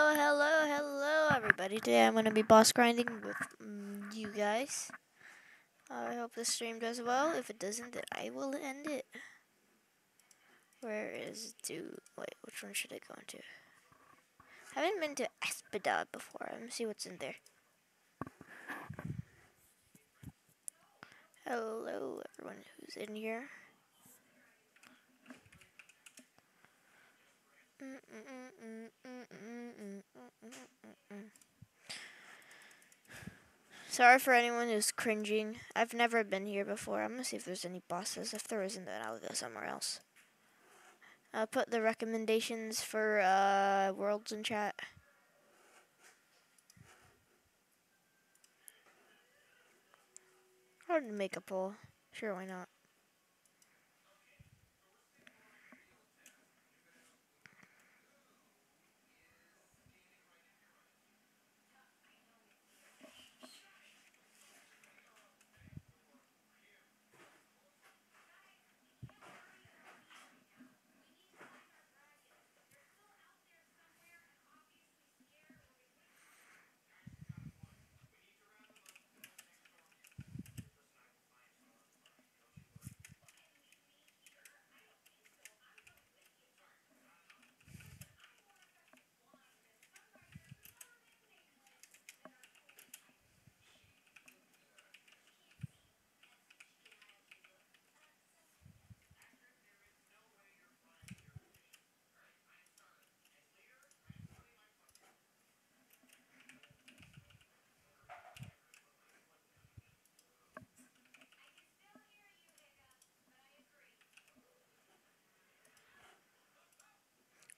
hello, hello, everybody. Today I'm going to be boss grinding with mm, you guys. I hope this stream does well. If it doesn't, then I will end it. Where is do wait? Which one should I go into? I haven't been to Espadad before. Let me see what's in there. Hello, everyone who's in here. Sorry for anyone who's cringing. I've never been here before. I'm gonna see if there's any bosses. If there isn't, then I'll go somewhere else. I'll put the recommendations for uh, worlds in chat. To make a poll. Sure, why not?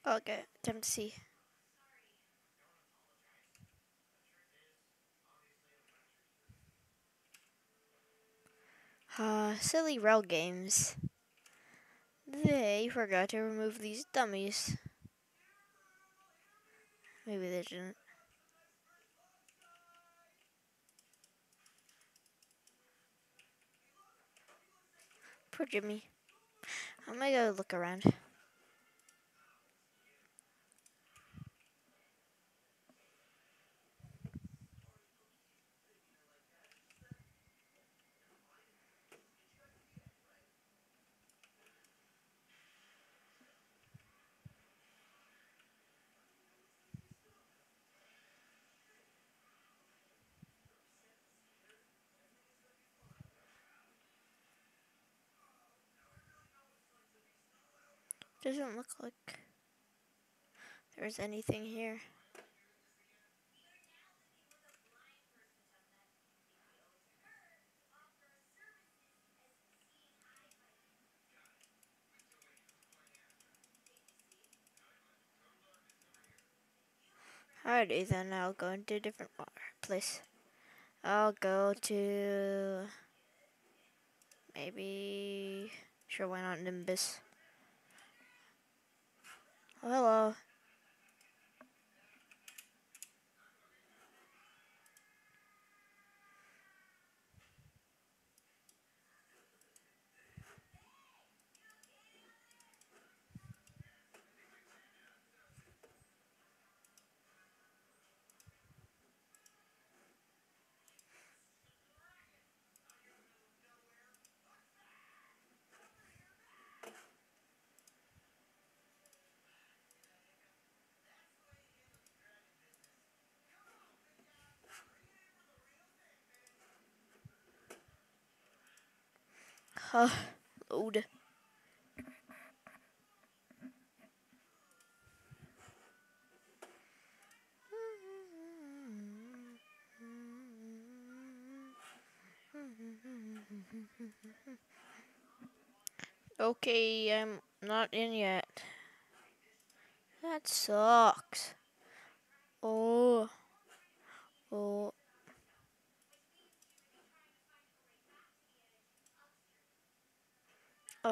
Okay, time to see. Uh, silly Rell games. They forgot to remove these dummies. Maybe they didn't. Poor Jimmy. I'm gonna go look around. Doesn't look like there's anything here. Alrighty then, I'll go into a different place. I'll go to maybe, sure why not Nimbus. Hello. Uh, load. Okay, I'm not in yet. That sucks. Oh. Oh. Oh.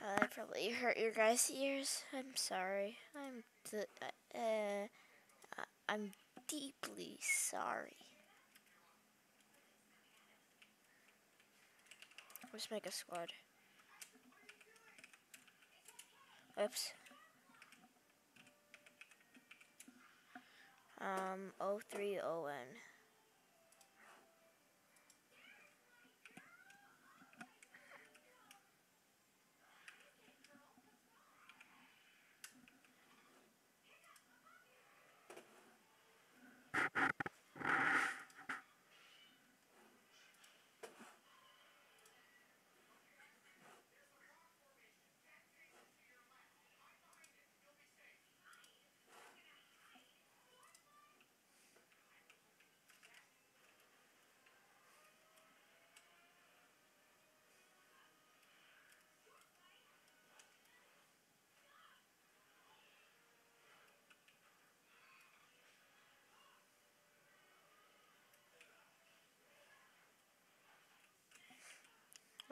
I probably hurt your guys' ears. I'm sorry. I'm uh, I'm deeply sorry. Let's make a squad. Oops. Um, 03ON.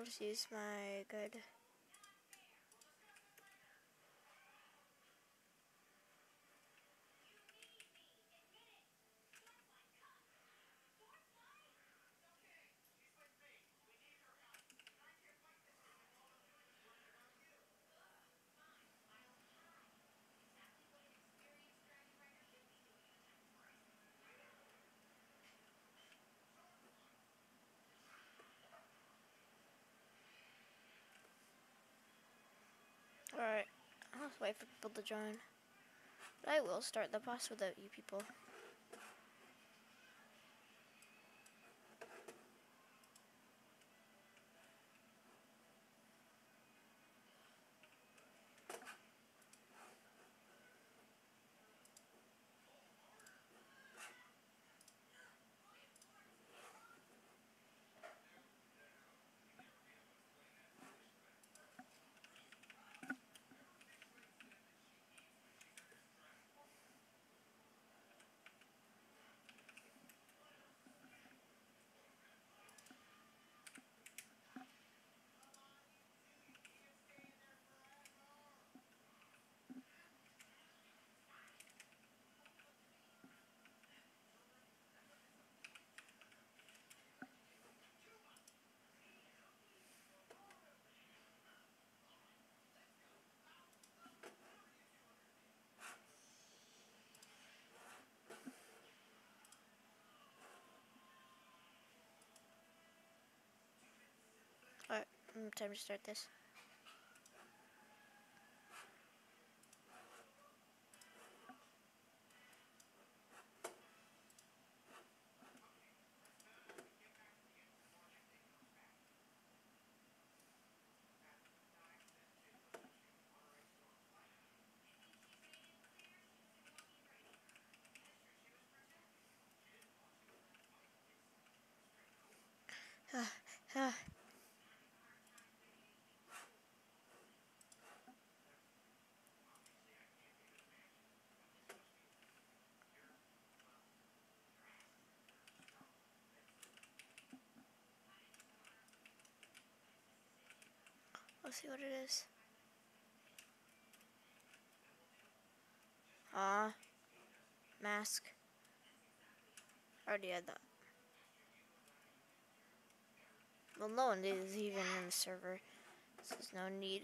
Let's use my good. Alright, I'll wait for people to join. But I will start the boss without you people. Alright, mm, time to start this. Ah, ah. Let's see what it is. Ah, mask. Already had that. Well, no one is even in the server. So there's no need.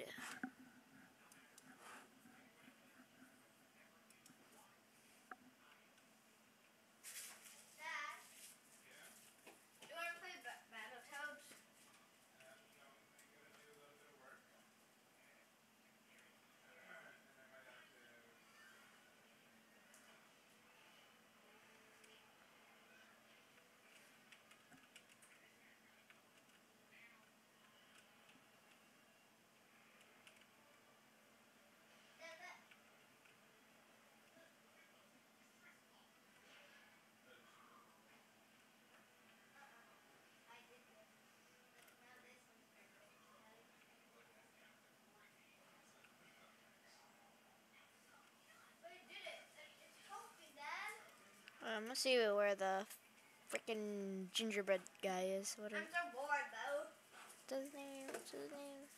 I'm gonna see where the freaking gingerbread guy is. What I'm so bored, Bo. What's his name? What's his name?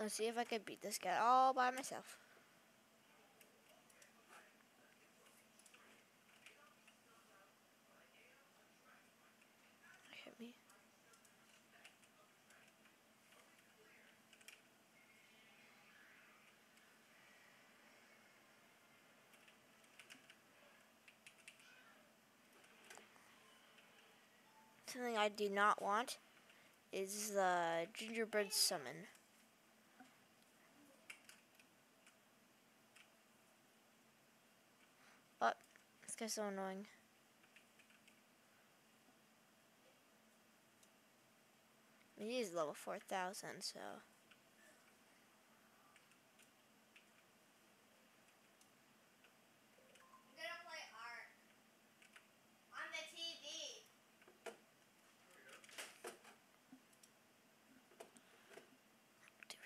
Let's see if I can beat this guy all by myself. Something I do not want is the gingerbread summon. But this guy's so annoying. He is level 4000, so.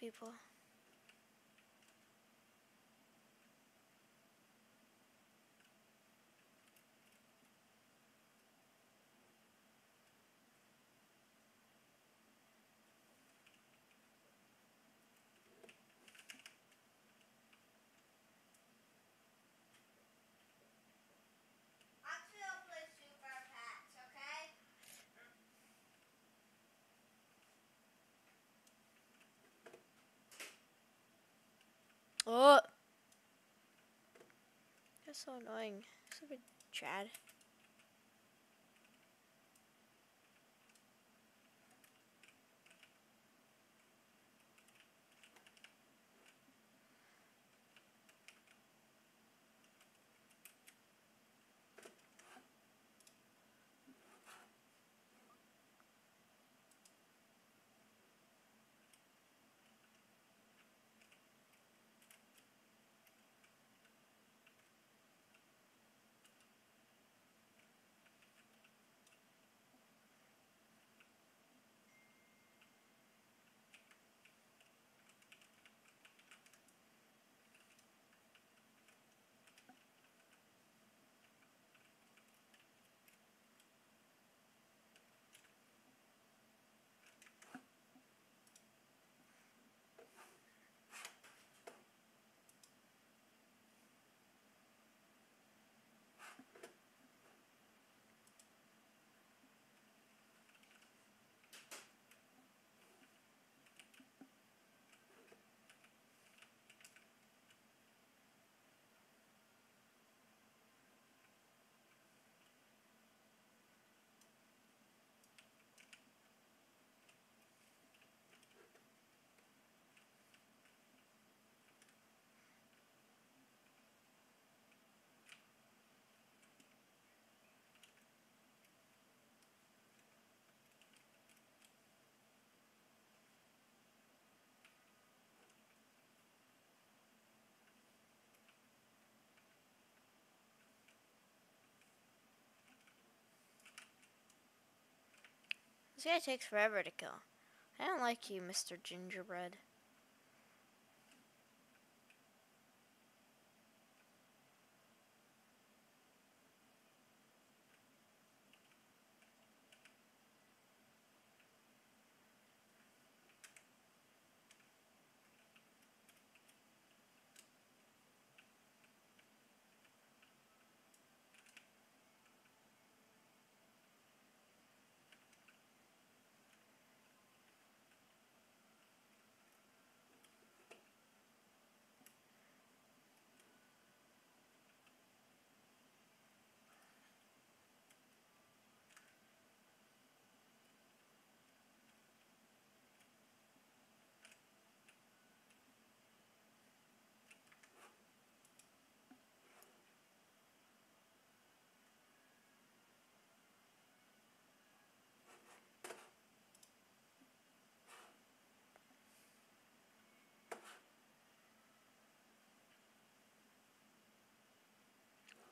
People. That's so annoying. Stupid Chad. This guy takes forever to kill. I don't like you, Mr. Gingerbread.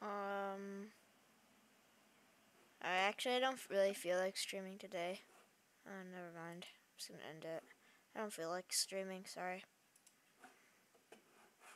Um, I actually don't really feel like streaming today. Oh, never mind. I'm just gonna end it. I don't feel like streaming. Sorry.